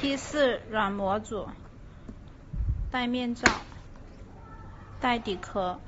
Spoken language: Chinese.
p 四软模组带面罩带底壳。